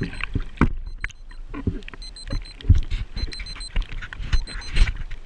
Yeah.